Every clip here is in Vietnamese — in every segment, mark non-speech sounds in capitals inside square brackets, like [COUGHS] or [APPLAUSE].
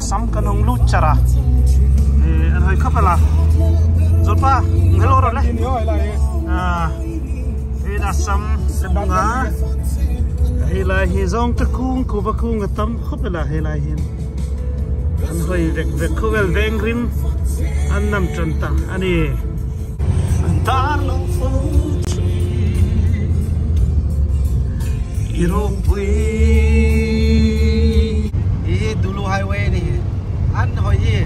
Assam kan hong lu chara anh hơi khắp là. Rồi pa hello rồi đấy. À đây là Assam bunga hay là hi zong ta kung ko ba kung tam khắp là hay là hin anh hơi vek vek ko vel veng rin anh nằm chân ta anh đi. Anh ta lo phong iro pui i dulu highway ni hoi hi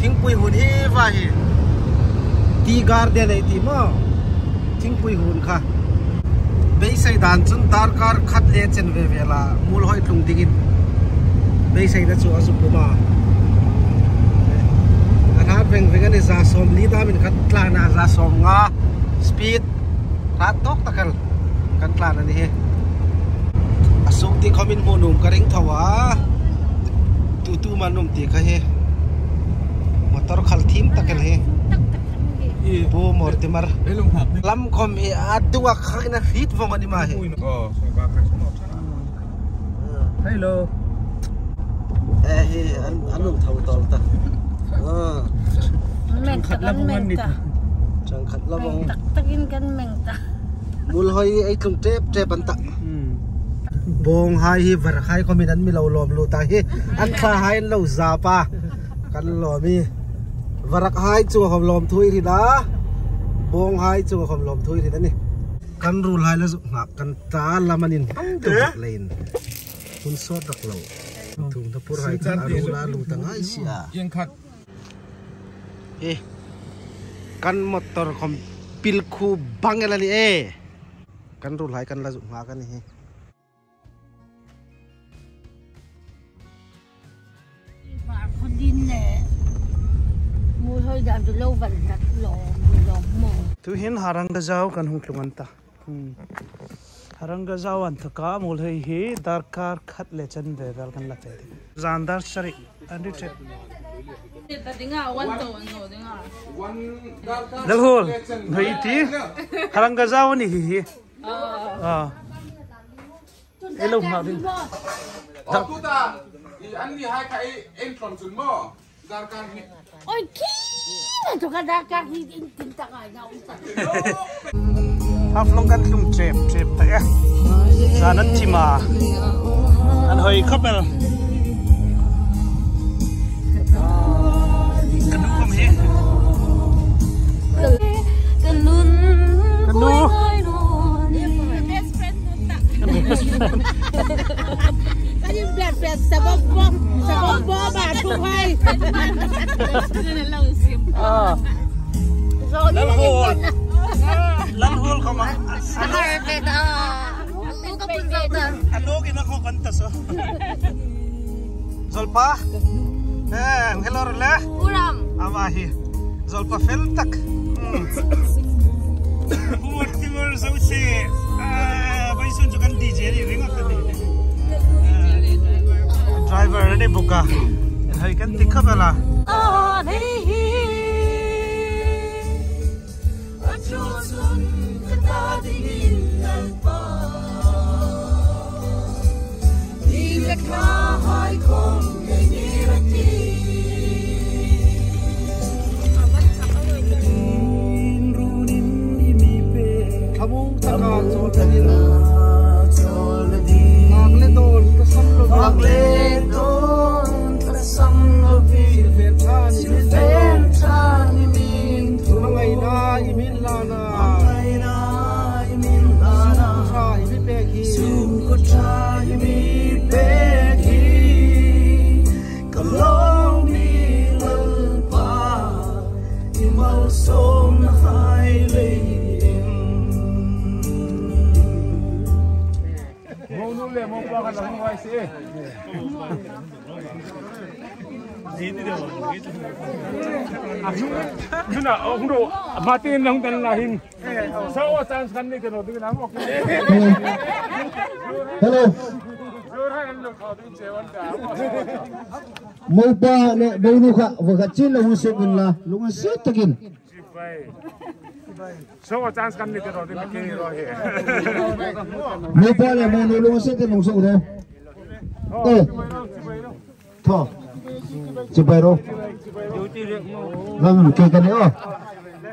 thing pui hun hi va hi ti garden ai ti mo thing pui hun kha. Bei sai dan chun tar kar khat le chen ve ve la mul hoi tlung dingin bei sai da chu asu puma ana veng veng ani za som li da min khat tla na za som nga. Speed. Ra tok takal kan tla na ni he asuk ti khomin mo num ka ring thawa tu tu man num ti kha he motor khal thim takal he bo mor ti mar lam khom he atunga khakina hit vong ani ma he hello eh he an anum thau tol ta chẳng khát tak kan meng chẳng khát khat la Meng bong tak takin kan meng tak. mul hoi ai tlung trep trep an ta bong hai hi var khai khomin an mi lo lom lu ta hi. An kha hai an lo za pa. Kan lo mi varak hai chu khom lom thui ri da bong hai chu khom lom thui ri da ni kan rul hai la zu ngap kan ta lamanin tu lein hun so dak lo thum ta pur hai kan aru la lu ta ngai sia yên khát e kan motor khom pil khu bang la ni e kan rul hai kan la zu nga kan hi con đi nè. Mua hơi đạp từ lâu vẫn đặt lò lò mồ. tu hin harang ga jaw kan hung tlungan ta. Harang ga jaw an thaka mul hei hi darkar khat le chan ve vel kan la te zandar sari andi che dal hol hei ti harang ga jaw ni hi hi à elo ma ta thì anh đi hai cái em còn chuẩn mò. Ra can đi Ôi kì! Cho cái đá các đi in tin tặng ai nào cũng tặng. haf long kan tlung chep chep ta ya zanan chima an hoi khapel kan du kom hi Cái lún. kan du Cái gì bẹt bẹt sẽ bóp bóp sẽ bóp bóp bà thu hay. à Rồi. [COUGHS] Đi lan lên hol lan hol kom an Hai bẹt à. Tôi có bưng bẹt à. an lo ki na ko kan ta so Driver eh đi le à? ama hi zolpa fel tak buat timur so se ah bai sun jukan dj ni ring up ni driver matiin lang tan lahin. Sa o chance kan ni hello kan lo kau tin sewan ka. mau pa le bonu kha wa kha chin la husen min la lunga se takin so a chance kan ni te ro ni ke ro he Mo pa le mo no lo se ke nong so do. Eh. Tho. Bài đâu? Vâng, cái cái ô.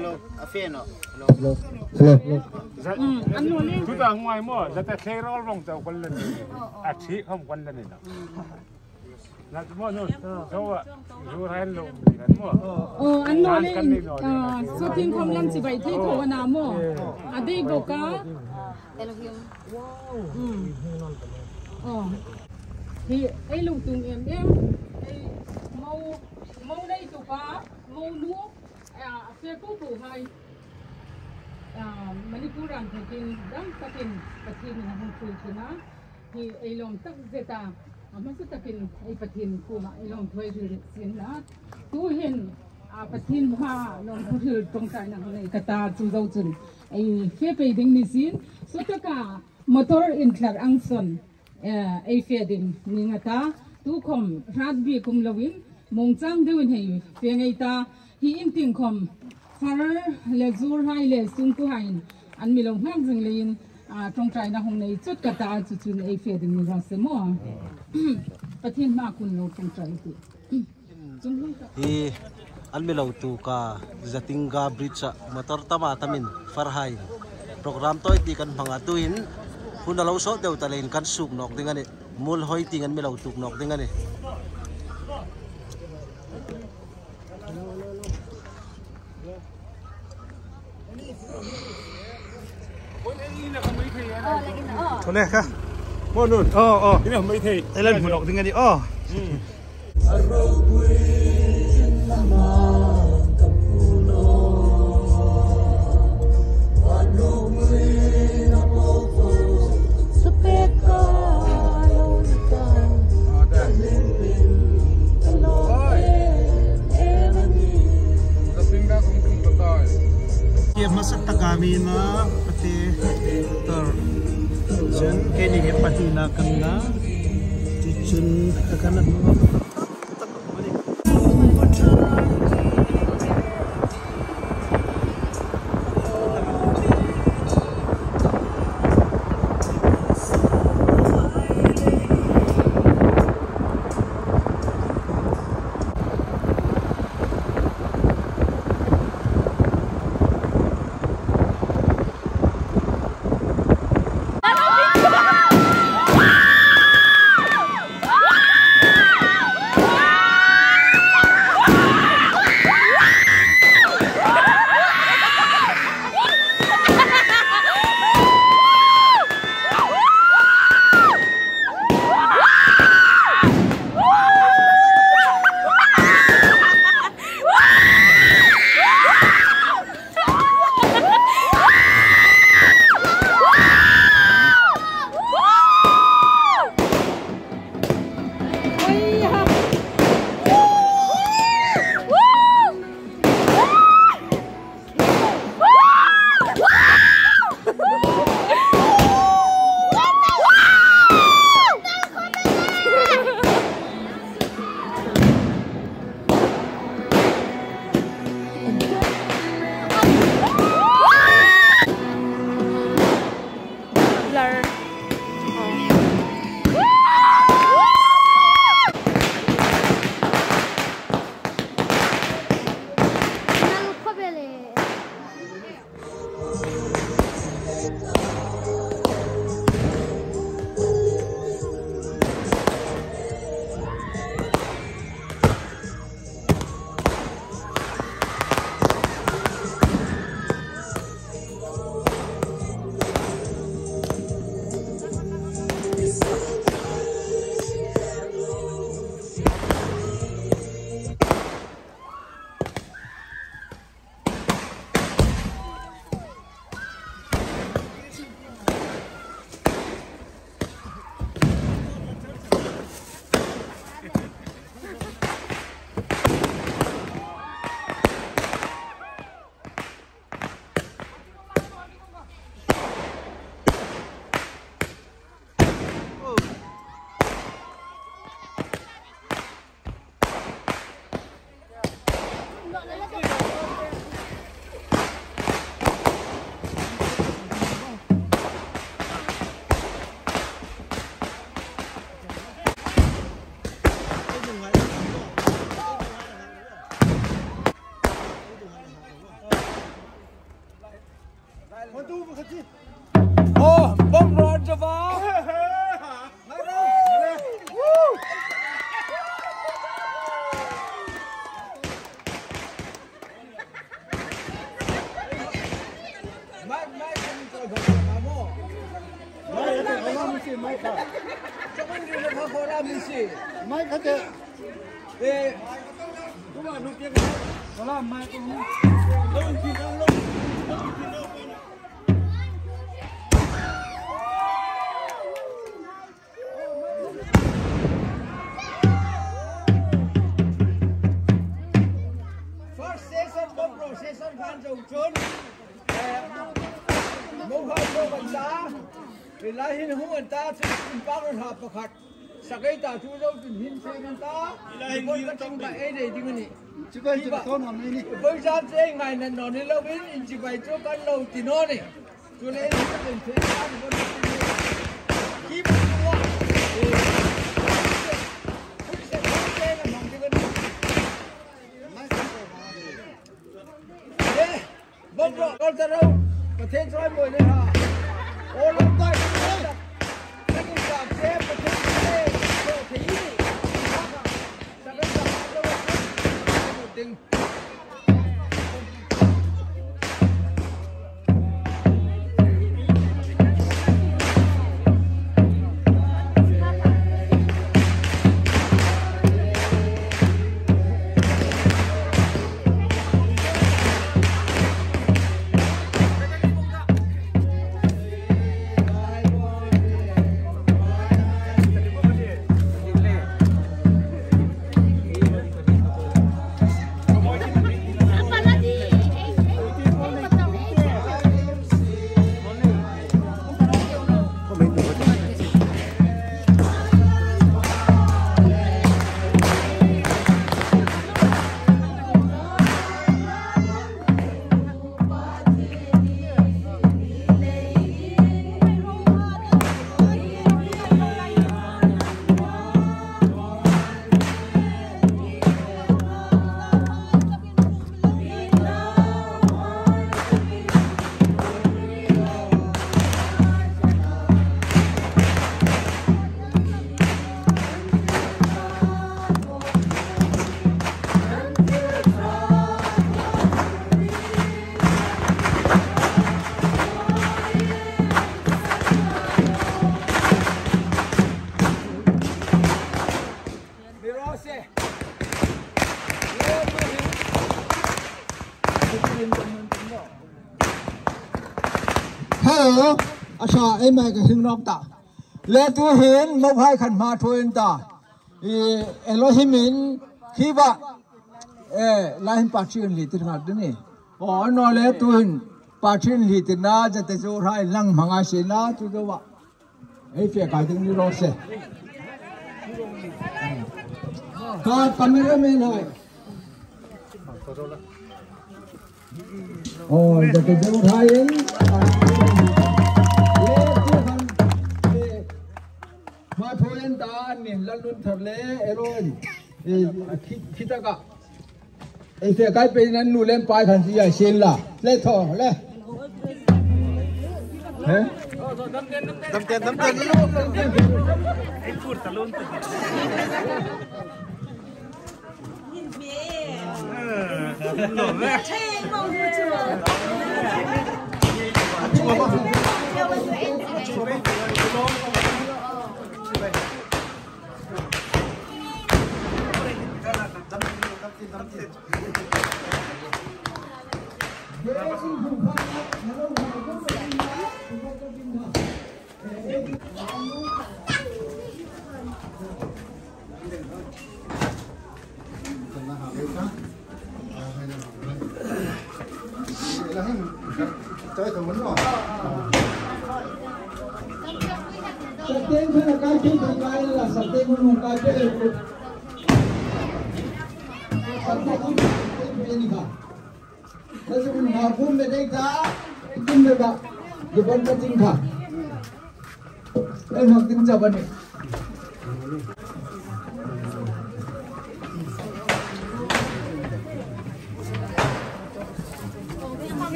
Hello. ăn luôn đi. tu ta ngoài mo za ta khe ro rong ta kwal len a thi khom kwal len na na mo no so wa ru ran lo mo Ờ, anh nói lên à, số tiền không làm chỉ vậy thấy thổ nào mò à đây bộ cá ừ. ờ. Thì ấy lùng tung em em ấy mau mau đây tụ cá mau lúa Ờ, xe cũ cô hay à Manipuran thì tin đang tập không na thì ấy lòng tắc dễ ta. À mà sẽ tập tin ấy tập tin phụ mà lòng thuê rồi tu hiền à hoa, lòng phụ trong cái nào này cái ta chú dâu chân. Ấy, phía bên đình ní xin. Cả motor in clar ang son ờ, ấy phía đình ní ngata ta. Tu khom rat bi kum lawin mong chang dewin hei phía ngay ta hi in ting khom far le zur hai le sung ku hain. An mi long hak jing lein. A trong trai na hong nei chut ka ta chu chu ei fe ding ni ra se mo. [COUGHS] Pathin ma kun lo trong trai ti hi an mi lo tu ka zatinga bridge motor tama tamin farhai. Program toy ti kan phanga tuin. Hun lo so deu ta lein kan suk nok ding ani. Mul hoi ting an mi lo tuk nok ding ani thôi nè ka mo nun oh oh ini mai thei ai len mo dok dengan di oh Kapinda kung kung totoy. ye masak ta kami na he pati na kan na chun akan ya ta ni kon ka ting ba e de ding ni chu kan chu ton ham ni voi jam che ngai nan no ni lo bin in chi bai chu kan lo ti no ni chu le ni tin Bông rộn con ra đâu, có thêm cho anh mồi? ชาไอ้แม่ก็ถึงน้องตาและตัวเห็นลบให้ขันมาทวนตาเอเอโลหิมินคิดว่าเออลายปัจจุบันลีตินาดนี่อ๋อนอแลตัวเห็นปาชิ่บันลีตินาจะแต่โจรให้ลังมังอาเสนาตัวเดว่าไอ้เฟียกายถึงนี่รอเสก็คามิราไม่ไลยโอ้จะเป็นเจ้าไทย in. ma thoyen ta nin lalun tharle eron e khitaka e se kai pe nan nu len pai khan si ya sel la le tho le he Đâm tiền đâm tiền đi. Ay, puta, talon. Lo ve. chơi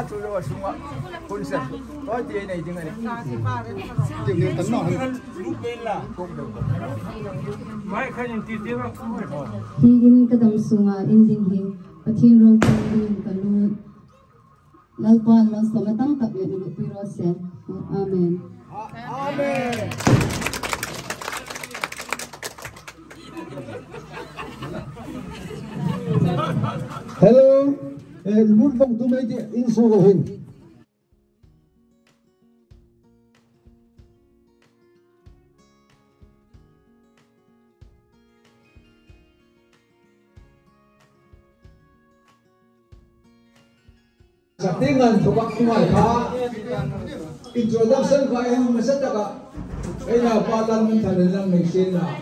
hang mangai ta chu lo sunga kun se to ti nei ting Chịu nhiều tấn nọ higin kadam sunga inding hi pathin rong tin amen hello in so go hin sa tingan thukak kumai kha introduction ka em masata ka ai na patan min than lang ning sin na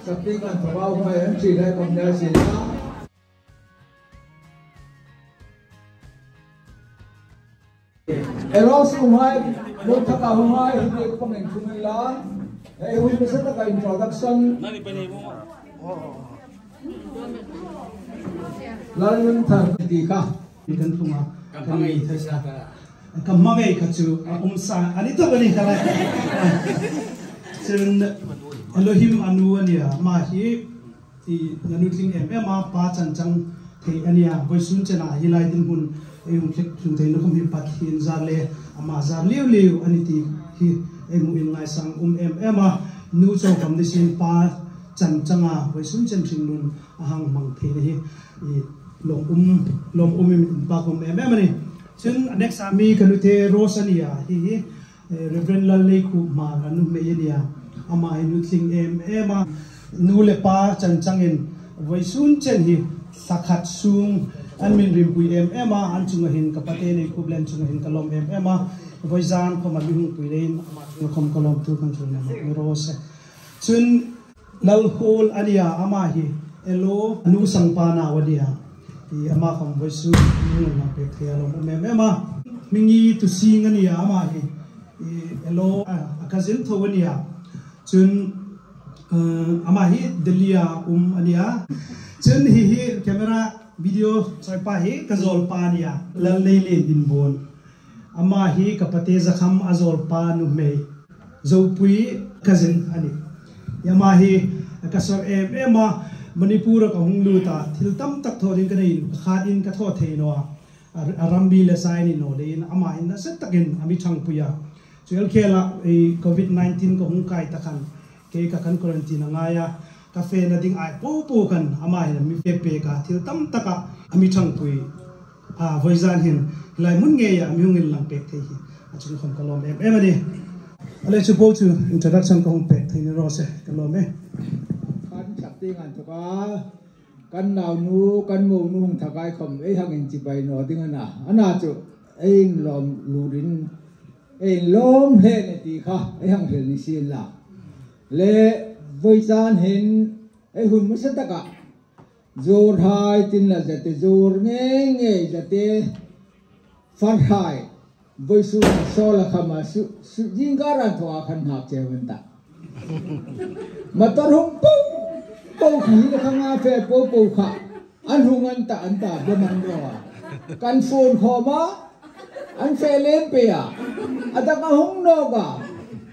sa tingan thukak kumai em chi dai kom Eros kumai mo thaka humai hindi ko pang ingkumai la ai hui masata ka introduction Lalu than di ka kan tunga kan ngai thai sa kam ma ngai kha chu um sa. Ani to bani khala chen elohim anu ania. Ma hi. Ti nanu ting em em ma pa chan chang. Thei ania boi sun chena hi lai tin hun em um chúng thấy nó không bị bắt pat ra zar à, mà ra zar liu liu thì khi em em mu sang um em. Em à, nu cho kam đi xin pa chan changa boi à, sun chen thing nun à, hàng mang thế này. Lồng um lồng um em ba cùng em. Em ni chun next ami thế rosania hi hi reverend lalle khu ma anu me ya ama inu thing em em. À nu le pa chân chân in với xuân chân hi sakhat sung an min rim pui em em a, an chunga hin ka pate nei khu blen chunga hin kalom em em a. Voi zan ko ma bihung pui rein ma khom kalom tu kan chun ma ro se. Chun lal hol ania ama hi. Elo, nu sang pa na wadia ti ama khom voi su, ni na pe thia lo em em a. Mingi tu sing ania ama hi. I elo akazil thawania chun eh, ama hi delia um ania chun hi hi, camera video choi pa hi kazol pa nia lal le le din bon ama hi kapate zakham azol pa nu me zo pui kazin ani. Yama hi kasar em ema manipur ka hunglu ta. Thil tam tak tho din kanai khat in, ka tho the no arambi le sai ni no le ama in na set takin ami thang puya chuel khela e covid 19 ko hung kai takan ke ka kan quarantine ngaya cà phê fe na ding ai po po kan ama in mi pe pe ka thil tam taka ami thang pui với gian hin. Lại muốn nghe ya mi hungin lang pe the hi. Chúng không có lo em. Em đi ale chu po chu introduction ko hung pe the ni ro se kalom e. Kan chak tingan thuka kan naw nu, kan mo nu hung thakai khom. Ei hangin chi bai no tinga na ana chu, ein lom lurin ein lom he ne ti kha. Ei hang hel ni sin la. Le voi gian hin ấy hùn ma sa ta ka zor hai tin la zate zor nge nge zate far hai voi su so la sự su su là thwa khăn hak chơi wen ta. [LAUGHS] Mà ta không bông bông khí là không ai phê, bố bố khả. Anh hùng anh ta anh ta bên mang rồi căn phôn khó mà, anh phê lên bì à anh ta có hùng nó cả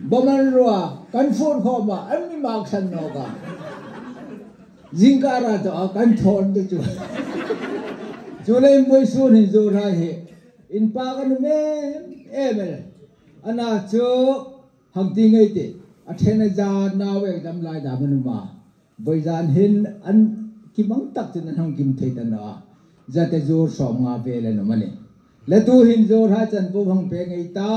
baman rua kan căn phôn ma má mi mạc san no cả dính cả ra đó căn thôn được chưa chú lên mới xuân hình dù ra he. In pa cái mẹ em ana chu hang ti hằng te. A tệ athena za nawe dam lai da manuma boizan hin, an kimang tak tin hang kim thei ta na. Za te zor som nga ve le no mani le. Tu hin zor ra chan bu hang pe ngai ta.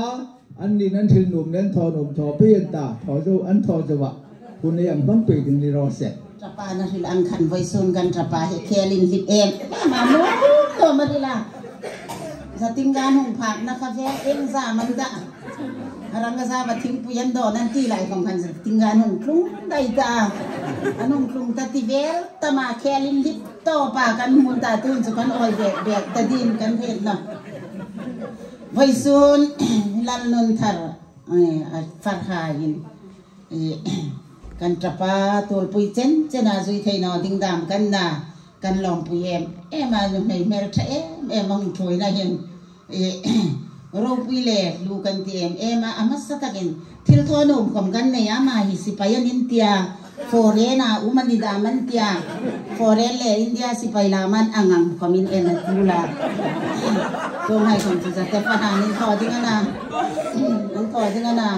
อันนี้นั่นถึงหนุ่，มนนทอหนุ่มทอเปี้ยันทองต้องปีถึงในรอเสร็จจะปานะฮิลังคันไว้ซุนกันจะปาเฮเคลินฮิตเองมาโน้ตัวมาดีล่ะสติงการหงผักนะคะแย่เองซามันจะรังกษาบัทิ้งปุยันดอนั่นที่ไหลของกันสติงการหงคลุ้งได้ตาอันหงคลุ้งตาติเวลตมาเคลินฮิตโตปากันมุนตาตุนสุกันออยเบกเบกตาดินกันเห็นเนาะ มันดิดามันเตียฟอเรนเลอินเดียสิปายลามันอังังคอมินเอ็มตูล าตัวให้คนจะจะปะนานินทอดิ้งนะนินทอดิ้งนะ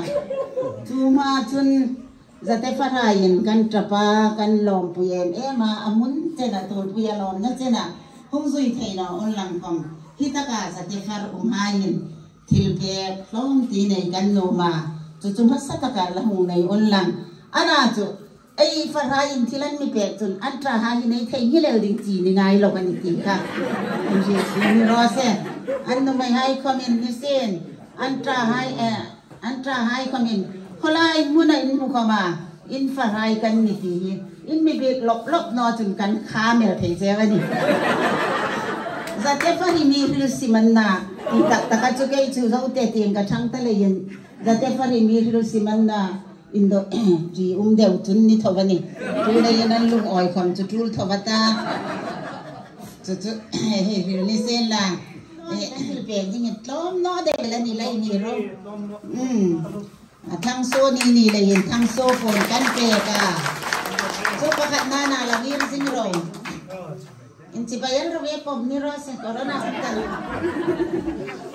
cuma chun zate farayin kan trapa kan lom puyem e ma amun chena tul puya lom na chena hung zui theina on lang kom hitaka zate far um hayin thil pe lom ti nei kan no ma chu chu masataka la hung nei on lang ana chu ไอ้ฟาราอินที่ลันมีเปกจนอันตรายในไอ้เทงี้เลวดิงจีนี่ไงหลอกกันจริงค่ะมันจะมีรอเส้นอันนู้นไม่ให้คอมเมนต์นี่เส้นอันตรายเอออันตรายคอมเมนต์พลาอินมุนอินมุขมาอินฟารากันนี่ทีอินมีเปกหลบหลบนอจนกันค้าเมลเทเซวันี่ zate fani mi hirusi manna i tak tak ajuke chu zau te tieng ka thang ta le yin zate fani mi hirusi manna อินตันนอคายเซลละเบลซุมประคัด hi hi chu asot asot a um thei ding ani la yin zate farayin e so devan nei ding in kanin hana ni la thei ni ro wala hlom no ni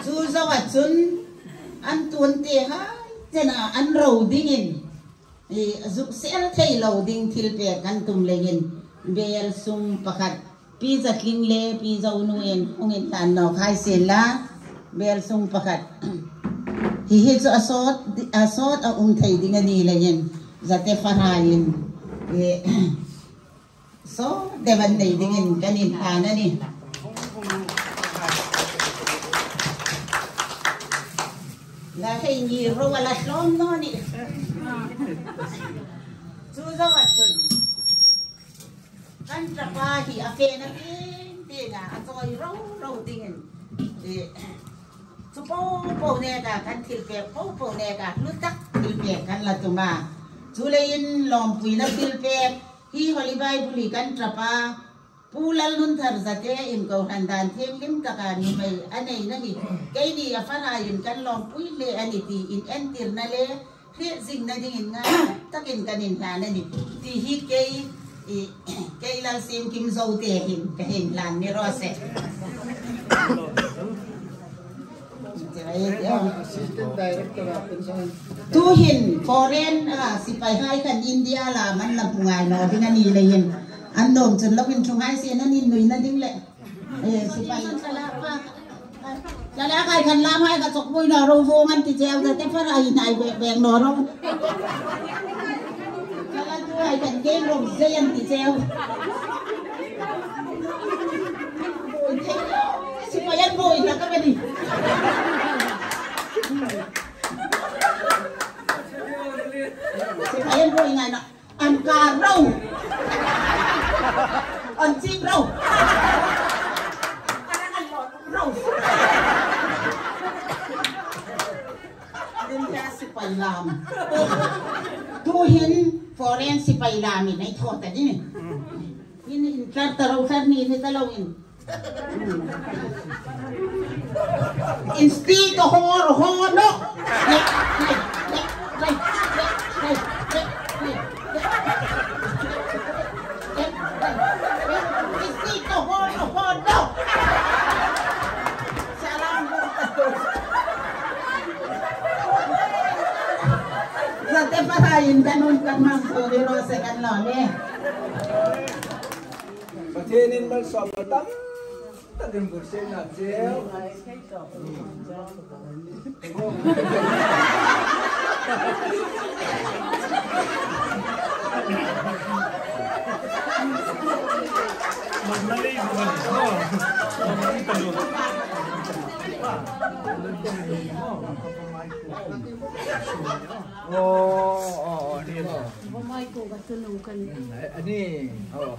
chu za wa chun kan tra pa hi a fe na tin tin a choi ro ro ding in e สุโปโปเนกากันทิลเปียโป dụng zuk sel thei lo ding thil pe kan tum le ngin sung sum pakhat pi za tling le pi zo nu en ong en tan no khai se la. Bel sum pakhat hi hi zo asot asot a um thei ding ani le yin za te fara yin e so devan dei ding en kan in tan ani la hei ni ro wala slom no ni กอฮันดานเทียมลิมกะกานีไม่อันไหนนั่นนี่ไกดีอัฟารายินกันลอมปุยเลอันนี้ตีอินเอ็นติร์นั่นเลยเรียสิ่งนั้นดิ่งง่ายตักินกันอินทานั่นนี่ตีฮี phía dinh đây nhìn ngay. Ta nhìn cái nền là này thì hi cây cây là xem kim dâu thì hình, cái hình là mi ro sẽ tu hình foreign à si phải hai khăn India là mình làm ngày nó bên anh đi lấy hình anh đồn chân lóc hình trong hai xe nó nhìn người nó đứng lệ. Si phải sala pa sala kai kan lam hai ka chok mui no ro vo ngan ti cheu da te phara hi nai be be no ro sala tu hai kan ke ro zayan ti cheu si pai an boy na ka be ni Ayan po nga na, ang karaw. Ang chip raw. Raw. Din kaya si Pailam. Tuhin foreign si Pailamin ay thota din eh. Ini karta raw sar ni ni talawin. Instito hor Henin mal som tam tadin burse na je. Mandalay bukan. Oh, oh, oh, ini. Mamaiko gatunukan. Ini, oh.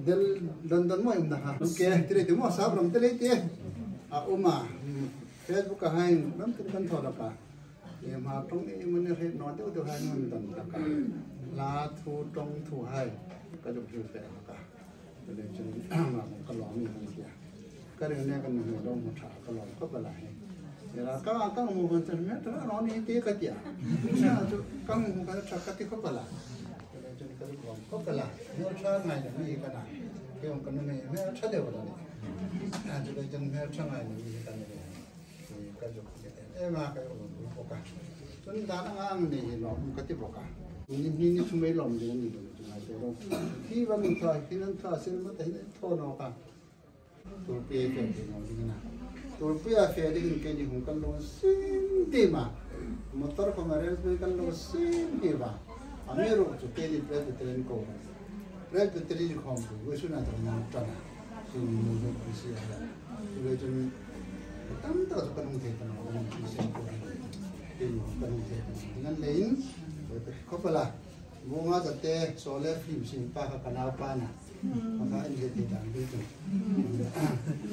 del dan dan mo im na ha ke tire tu mo, sab ram tele te a, uma mm, facebook ka hain ram tin kan thoda ka. Ye ma, tong e mun re, no, te tu hain mun dan ta ka. La, thu, tong, thu, hai. Ka ju ju pe ka. Le chen ma ka, lo, mi ni kia. Ka, re, ne kan ne do, mo, tha, ka, lo ko ba, la, he. Ya la, ka ka, mo ban chen me, ta no ni te ka, tia. Na tu ka, mo, ka ta ka, ti ko ba, la. cho nên cái còn có cái là nếu cha ngày là gì cái này cái ông cái này nếu cha đều là này à cho nên chân nếu cha ngày là gì cái này thì cái dục em mà cái ông cũng có cả cho nên ta đang ăn này thì nó cũng có tiếp vào cả nhìn nhìn như chúng mấy lòng thì mình được chúng này đâu khi mà mình thôi khi nó thôi sẽ mất thấy thôi nó cả tôi bê về thì nó như thế nào tôi bê về thì cái gì cũng cần lo xin đi mà motor không mà real cần lo xin đi mà Amiro to pay the bread the train ko. Bread the train ko ko we suna to na tana. Sin mo do ko siya. We to tam ta to kanung te tana ko ni siya ko. Din mo kanung te tana. Dengan lain ko pala. Bunga tate sole film sin pa ka kana pa na. Maka ini te tan dito. Sole film bunga tate di ka kana pa na. Ni to be to ma to. Apa dia aja kamu kan cũng nó từ như thế nào người ta cũng mà có thể được cái được xã cũng xưa là trong trại na này cái ta cái tiếng hành có thể là là tất cả những người thì trong trại na này cái ta thì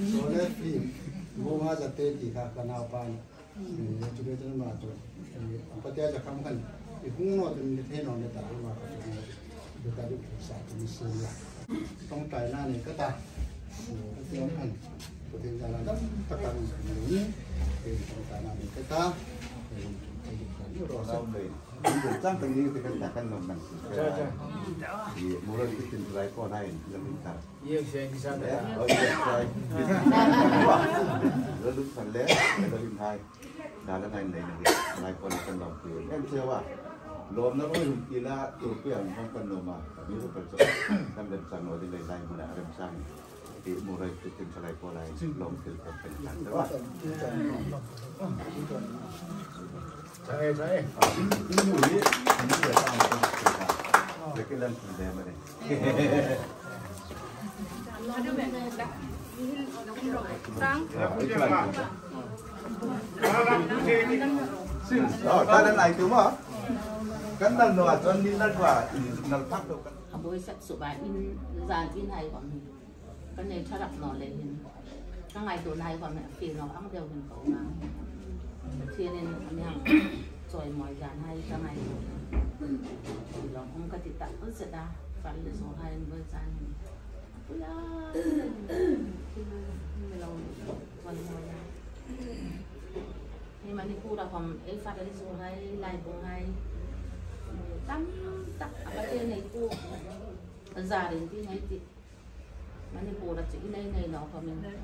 Sau này, chúng ta từng đi thì kan akan memang. Di mulai itu tindakai kau lain lebih tar. Iya, saya di sana. Oh iya, saya. Lalu sanle, lalu hai. Dalam lain lain lagi, lain kau kan lampu. Em siapa? thì cũng nói từ như thế nào người ta mà có thể nói người ta cũng thực sự cũng xưa là trong tài năng này các ta các tiêu hành có thiên gia là tất cả những cái này thì trong tài năng này các ta thì Jangan tenggelam dengan takkan nombang. Iya, mula itu tinggal kau naik dalam kita. Iya, saya kisah dah. Oh iya, saya. Lalu sampai dalam naik, dalam naik naik naik kau naik nombang. Em chưa à? ป็นกันแต่ว่า ใช่ใช่ ที่อยู่นี่นี่เกิดตามเด็กก็เล่นคนเดียวมาเลย Oh, kalian naik tu mah? Kan dan doa tuan ni nak doa ini nalpak tu kan. ขบวนสัตว์สุ kanal no aton là nal wa nal pak do kan aboi sat su bài in ra in [COUGHS] hai kon kan ne tharak no le hin ka ngai tu nai kon fi no ang deu hin ko na thì nên anh hàng rồi mọi dàn hay ra này thì lòng không có thì tặng rất sẽ đa và lựa số hai với gian lâu còn mọi nhưng mà đi khu đó còn ấy phát đấy số hai lại cũng hay 땀딱 아까는 있고 자린지 나이지 많이 보라 지 이나이 나이 나오면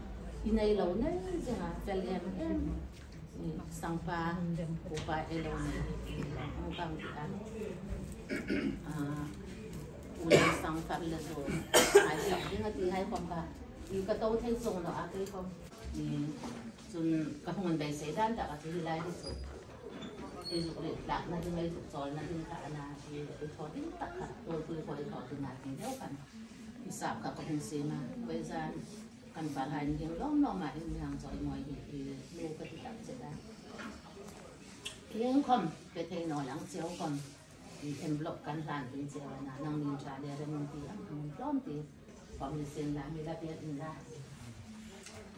이나이 나오네 제가 셀렘 엠 상파 고파 엘로네 방방이다 아 우리 상파를도 아직 내가 뒤에 방바 이거 또 태송으로 아들 거 음, 좀 가공은 배세단다가 들라해서 ให้ tam tak apa là này cô già đến là chỉ cả là đi cả đi thì cái tất cả tôi khỏi thọ từ thì theo cần. Thì sạp cả cái xe mà. Bây giờ cần phải hành những đó nó mà em hàng ngoài thì thì mua cái thì tặng sẽ ra. Tiếng không cái thầy nói lắng chéo còn thì em lộc căn làn tiếng chéo là năng nhìn trả để ra mình thì ăn không thì còn mình xem là mình đã biết mình ra.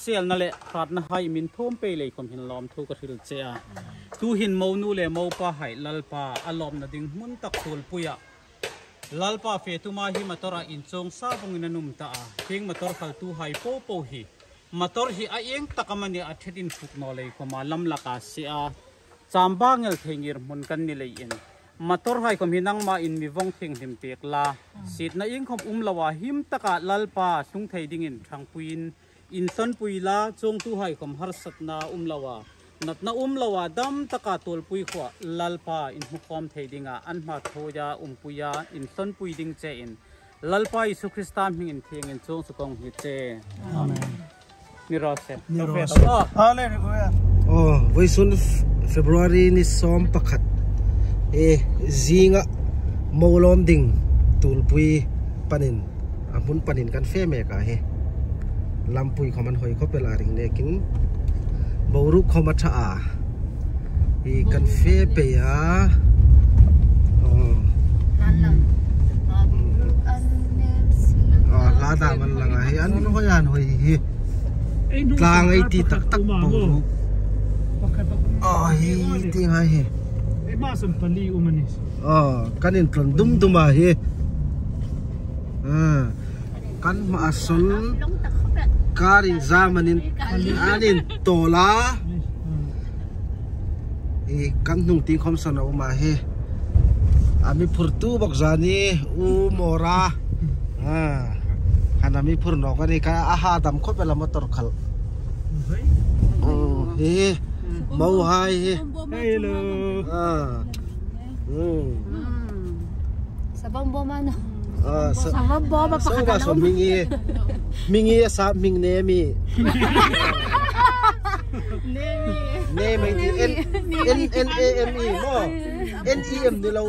เซียลนั่นแหละพลาดนะให้มินท่วมไปเลยคนหินล้อมทุกกระถิ่นเจ้าตูหินเมานูเลยเมาปะให้ลลปะอารมณ์นะดิ่งมุนตักทูลปุยะลลปะเฟตุมาหิมาตระอินจงซาบงอินนุมตาหิงมาตระขัลตูให้โปโปหิ motor hi a eng takamani a thedin phuk no lei khoma lam laka si a chamba ngel thengir mun kan ni lei in motor hai kom hinang ma in mi vong thing him pek la sit na ing khom um lawa him taka lalpa sung thei ding in thang puin in son puila chong tu hai kom har satna um lawa nat na um lawa dam taka tol pui khwa lalpa in hu khom thei dinga. An ma thoya um puya in son pui ding che in. Lalpa isu christam hing in thing in chong su kong hi che. Amen. Ni rose Ni Ni rose. rose ale ni ko ya oh voi sun february ni som pakhat. E zinga molom ding tulpui panin. Amun panin kan fe me ka he lampui khoman hoi ko pela ring ne king boru khoma tha a. E kan fe pe ya. Oh oh la da man langa he an no yan hoi hi tlang ai ti tak tak boru oh hi ti ngai he e ma sam pali umanis oh kanin tron dum duma hi. Ah kan ma asul karin zamanin. Anin tola. E kan nung ting khom sana uma he. Ami phurtu bok zani u mora ah hanami phur no kani ka aha dam kho pela motor khal. Oh he mau hai he. Hello. Ah mm Sabang bomano. Ah sa Sabang bomba so ba so mingi mingi sa ming ne mi ne mi ti n n n a m e mo n e m ni lo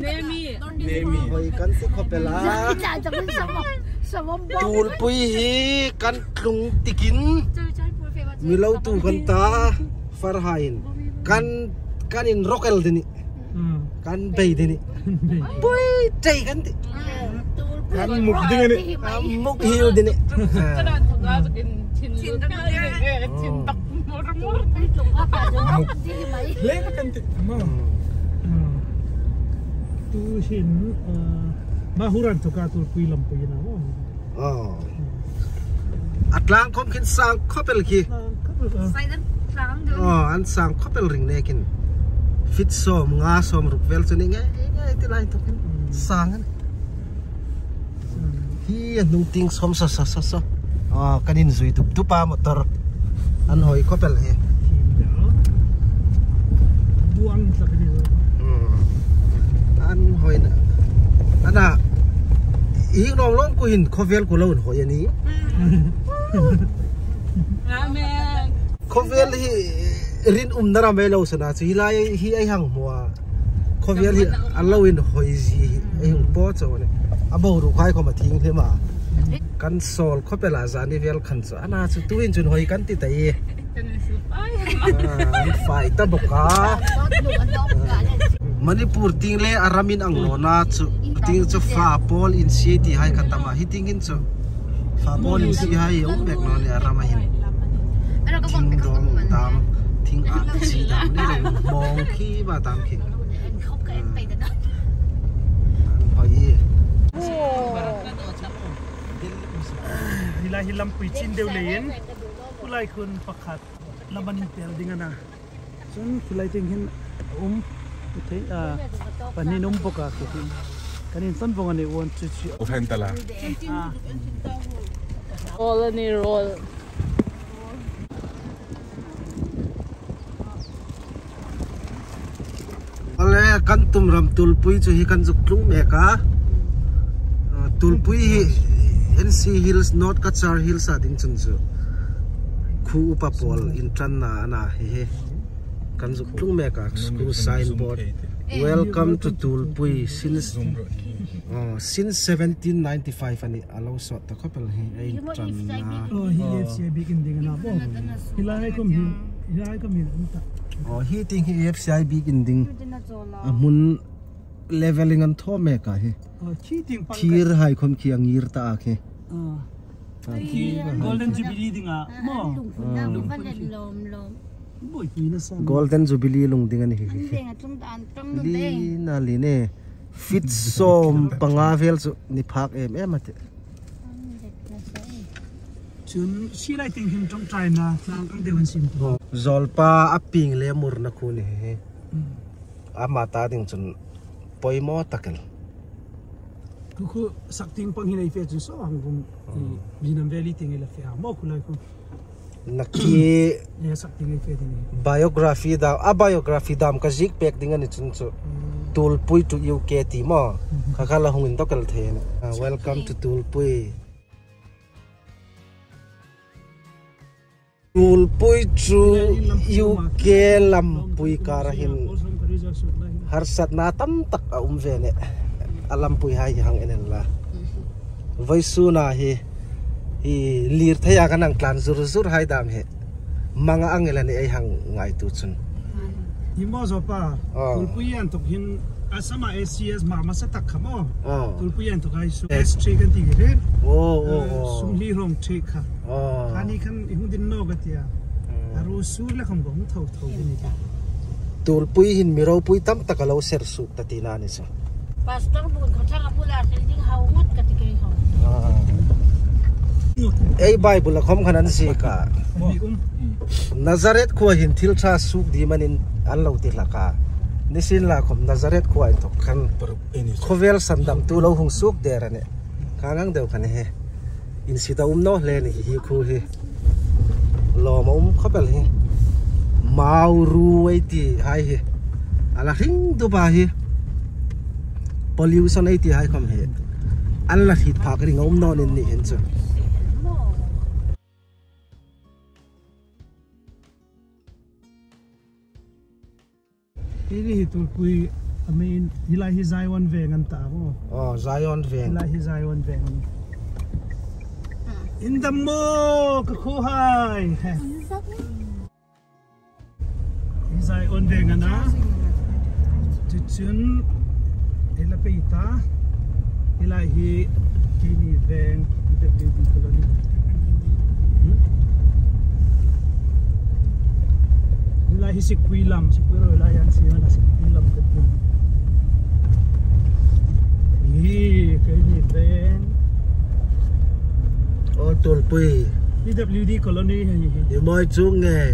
Nemi. nemi. Hoi kan si khopela. Dạ, chắc chắn sabang sabang bomba. tul pui hi kan tlung tikin. Mi lo tu kan ta farhain. Kan kan in rokel dini kan bay dini pui chai kan ti kan muk ding ni muk hiu dini Kada tuga in chin lut ka eh chin tak mur mur. le ka kan ti mo tu hin mahuran to ka tu pui lam pui na mo oh atlang kom kin sang khopel ki Sai đến sáng được. oh an sang khopel ring ne kin fit som nga som ruk vel chu ni nge nge ti lai to kin sang an hi an nung ting som sa sa sa sa ah kanin zui tup tupa motor an hoi khopel he buang sa kini an hoi na ana hi nong long ku hin khovel ku lo hoi ani Amen. khovel hi รินอุ่มนารามเอลสนาจีาลฮีไอหังมัวคอมเวลฮีอัลลอวินหอยจีไอหังปอดโซเนยอาบ่รู้ใครเขามาทิ้งเลยมากันโซลเขาเป็นลาซานี่เวลขันโซอันน่าสุดตัวอินจุนหอยกันติดแต่ยี่ไฟตะบกามันนี่ปูติงเลยอารามินอังโนนาจุติงจุฟาบอลอินซีที่ให้กัตมาฮิติงอินจุฟาบอลอินซีให้อุ้มเบกนอนนี่อารามาหินทิ้งดองตาม si hai um bek no ne arama hin thing dong tam thing a chi dam ni le mong khi ba tam khi hoi nila hilam pui chin deu lein kulai kun pakhat labanin tel dingana sun kulai ting hin um thei a panin um boka ku tin kanin son bonga ne won chu chu Ofentala. Roll ni roll. Kan tum ram tul pui chu hi kan juk tlung me ka Ah, hi nc hills north kachar hills a ding chun chu khu upa pol in tran na ana he he kan juk tlung me ka school signboard welcome to tul pui since oh, since 1795 ani alo so ta couple hi ai tran na oh hi fc big in dingana bo hilai kom hi hilai kom hi um ta oh hi ting hi fci big ending amun leveling an tho me ka oh pang thir hai khom khi angir ta a khe golden jubilee dinga mo boy pi na sa golden jubilee lung ding ani hi hi li na li ne fit som panga vel chu ni phak em em ate chun si lai ting him trong trai na tlang ang dewan sim zolpa aping le mur na khu ni he. Ama ta ding chun poimo takel. Ku ku sak ting pang hinai fe chu so ang bum binam valley ting ila fe mo ku lai ku naki din biography da a biography dam ka zik pek ding ani chun chu. Tul pui tu yu ke ti mo. Kha khala hungin to kal the welcome to tul pui pui chu yu ke lam pui karahin har sat na tam tak a um ve ne alam pui hai hang enen la vai su na hi hi lir thaya kanang tlan zur zur hai dam he manga angela ni ai hang ngai tu chun Imo zo pa pui an tok hin asama ACS mama sa tak khamo Oh. tulpuyan tok ai su Eh. S3 kan ti gere oh oh sum li rong tre kha oh hani kan ihung din no gatia. Aru sur la kham gong thau thau ni ta tul pui hin miro pui tam takalo ser su tatina ni so Pastor bun ko thang apula sel ding hau ngat ka ti ke hau. ei bible khom khanan si ka. Bi nazareth ko hin thil tha suk di manin an lo ti นี่สิล่ะคมนาซารตควายตกคันโคเวลสันดัมตัวเราหงสุกเดรันเนี่ยข้างเดียวกันเฮอินสิตาอุ้มน้อเลนฮิคูเฮลอมอุ้มเข้าไปเฮมารูไอตีใไฮเฮอะไรหิ้งตัวไปเฮ pollution ไอตีใไฮคอมเฮอันละหิดพากริงอุ้มน้อเนนี่เห็นจ้ะ ini hi tulpui amin hilai hi zai wan ve ngan ta mo. Oh zion ven hilai hi zai wan ve ngan in the mo ka khu hai hi zai on ve ngan na chu chun ela pe ita hilai hi kini veng de beauty colony Hilai hi sikwi lam sikwi ro hilai yan siya na sikwi lam ka pun hi kini veng oh tul pui PWD colony hi hi Di moi chung nghe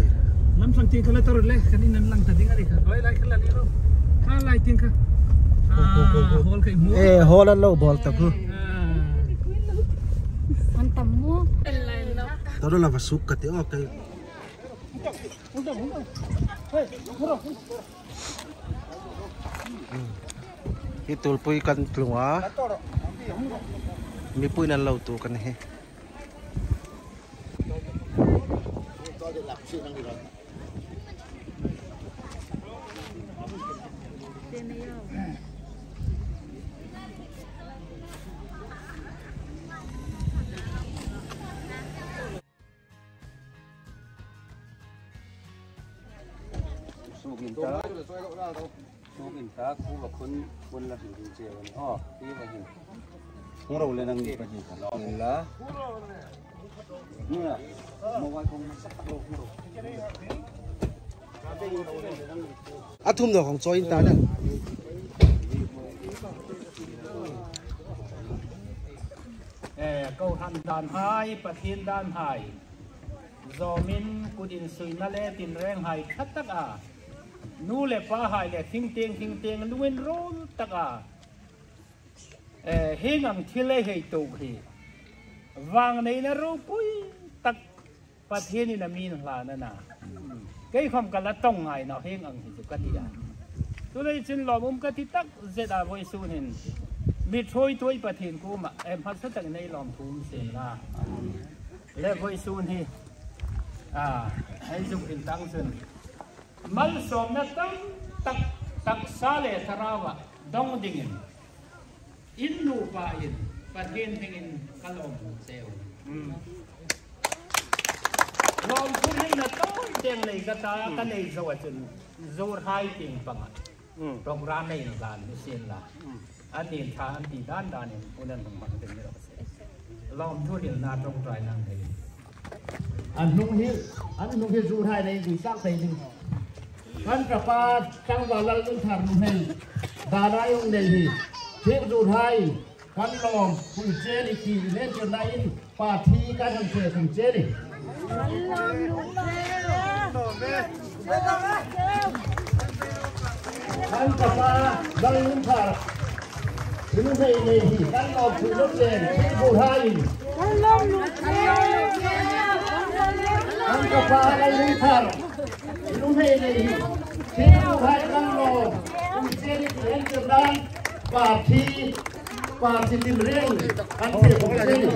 lam sang ting kala tarot le kaninan lang ta dinga ka. Loi lai kala ni ro ka lai ting ka. Ah Eh hola lo bol ta ku An tam mo. Tado la vasuk ka ti okay Hi tul pui kan tlunga Mi pui nan tu kan he sukin chú bình ta ku ba quân kun la hin je wani ho ti ba hin ngoro le nang ni pa ji la la ni la mo wa kong sa ta lo ngoro Athum no kong join ta na câu han đàn hai pathin dan hai zomin suy na lê tin rèn hải khat tắc à nu le pa hai le thing teng thing teng nuin rol tak a e, ngang hingang thile hei to khi wang nei na ro pui, tak pathin ni na min hla na na. Cái không cả là tông ngày nào heng ang thì cái gì à tôi đây xin lò mông cái tắc dễ đã vui su hình mi thôi tôi bà thiền cô mà em phát xuất tầng này lòng thú sẽ là lẽ vui su thì à hãy dùng hình tăng dần mal som na tăng tak tak sa le tharawa dong dingin in lu pa in pa thiền thingin kalom seo lòng thú hình là tôi tiền này cái ta cái này rồi chừng rồi hai tiền bằng program này là làm xin là anh đi thà anh đi đan đan này cô nên bằng bằng tiền như vậy lòng thua điểm na trong trại năng này anh nung hi anh nung hi du hai này bị sắc tay đi ขันกระปาจังหวะลังถามให้ดาราองในหีเทพดูไทยขันลอมคุณเจริกีเล่นจนในปาทีการทำเสียของเจริขันลอมลุงมาขันกระปาลังถามถึงให้ในหีขันลอมคุณรถเจนเทพดูไทยขันลอมลุงเจริขันกระปาลังถาม ที่ติมเร่งอันเสียของเจนี่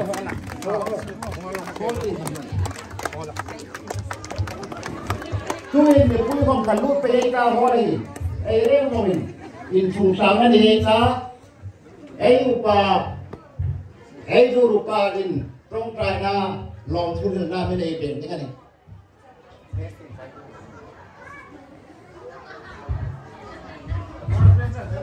Tuwin mi pun kong kalut pe ka hori. Ai rem mo min. In chung sang na ni sa. Ai upa. Ai du rupa in trong trai na long thun na me nei ben ni kan ni. này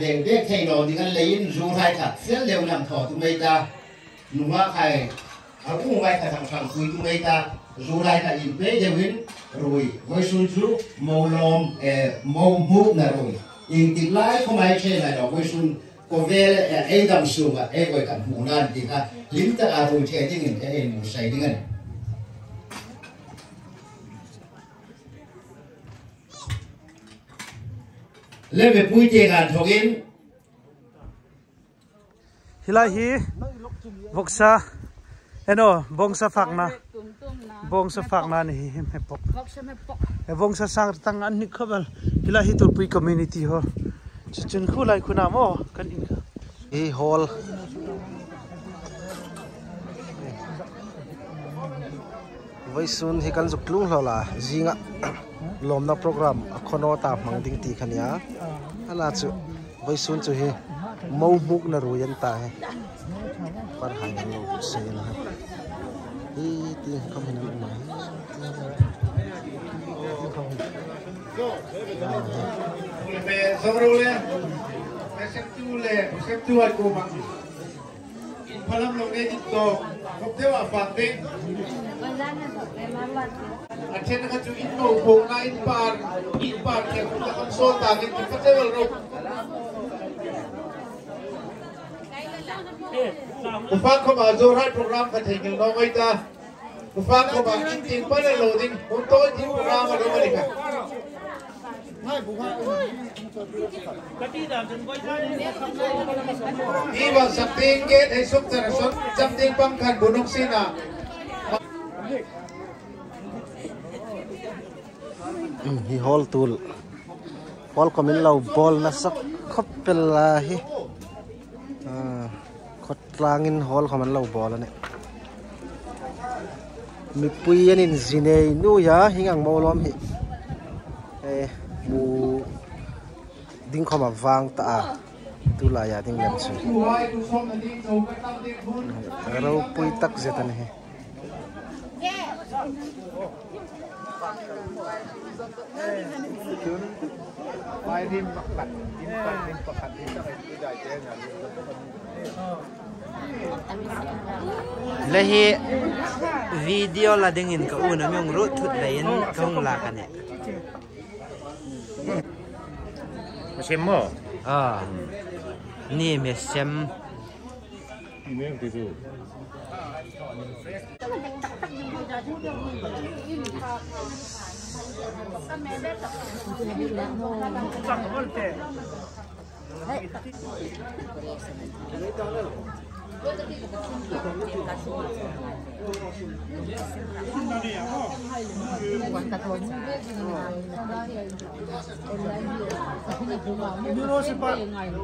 เด็กเด็กไทยเราดิกันเลยนรู้ไรขัดเสียเร็วนำถอดตุไม่ตาหนุ่มว่าใครเอาผู้งไว้ขัดทางฝั่งคุยตุไม่ตารู้ไรขัดอินเป้เะวินรวยไว้สุนทรูโมลอมเอ่อโมมุกนะรวยอินติดไล่เข้ามาใช่ไหมเรอกวยสุนก็เวลเอ็งดำสูงอะเอ็งไว้กับหูนั่นติดอะลิ้นตาอารูเทดิ้งเอ็งหมูใส่ดิ้ง mày ta dù hai thật in bế đều hin rồi với xuân chú màu lom màu mút nè rồi in tiếng lái không ai chơi này đó với xuân có vẻ ấy đầm xuống à ấy gọi cảm hù nan thì ta lính ta à rồi chơi tiếng người ấy một say tiếng người lên về bùi tiền ngàn thằng in hilai hi voksa eno bongsa fakna bongsa fakna ni hi me pok. E bongsa sang tang an ni khabal hilai hi tur pui community ho. Chun khu lai khuna mo. Kan in. Ka e hall. vai sun hi kan zuk tlung hlola zinga lomna program akhono ta mangding ti khania ala chu vai sun chu hi mau muk na ru yan ta he par hai na lo se na hi. Ti kam hin na hi về xong rồi lên về xếp tu lên xếp tu ai cô bằng in phalam long ne dit to không theo à phạt đi anh xem chú in nổ bông na in par in par kia cũng là con số ta cái cái phát vào rồi Ufang ko ba zorat program ka tingil no may ta Ufang ko ba in tin pa na loading kung to in program ano ba ka Iba sa tingit ay subterasyon, sa ting pangkan bunok sina. Hi hol tul hall ko min lo bol na sak, khop pela hi. À khot langin hall ko man lo bol ane. Mi pui anin zinei nu ya, hingang mo lom hi. E mu ding ko ma ta a. Tu la ya, ding lem su ro pui tak zetan he Mai rim pakat, rim pakat, rim pakat, rim pakat, rim pakat, lahi video la dingin ka una myong ru thut lain kong la ka ne xem mò à ni me xem miếng tí gì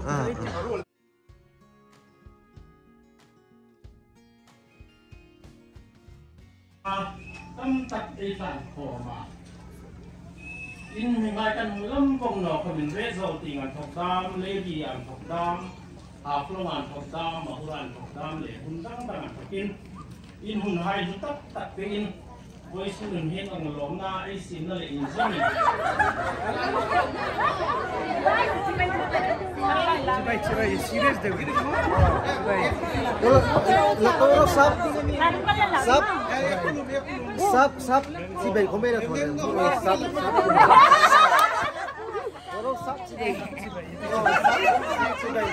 à tâm tật đi sản khổ mà in hình mai căn lâm công nọ của mình vết dầu tình ăn thọc đam lê đi ăn thọc đam học long ăn thọc đam mà hùn ăn thọc đam để hùng tăng đăng ăn thọc in in hùn hai hùn tắt tắt cái in với sự đừng hiên ang lom na ấy xin là in dân Vai, vai, serious deu. Latoro sab. Sab. Sab, sab. Si bay ko mera thore. Sab, sab. Latoro sab si bay. Si bay. Si bay.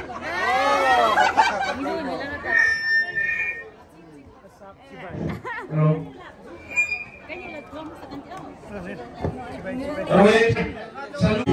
Hello. Cái này là